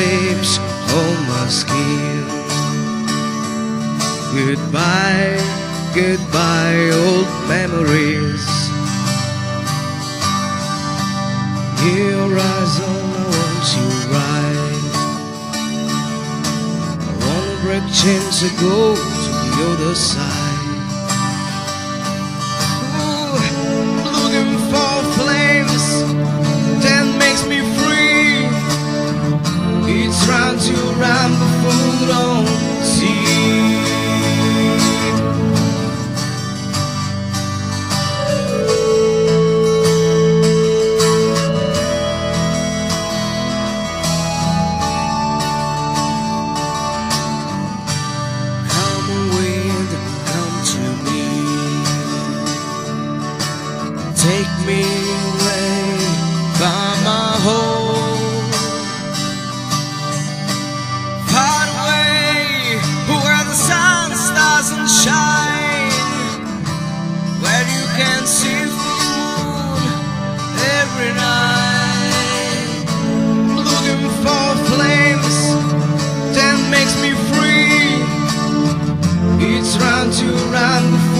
on my skin. Goodbye, goodbye, old memories. Your eyes on, I want you right. I wanna break chains to go to the other side. round you round the food on seed. Come come to me. Take me away by my whole trying to run. before.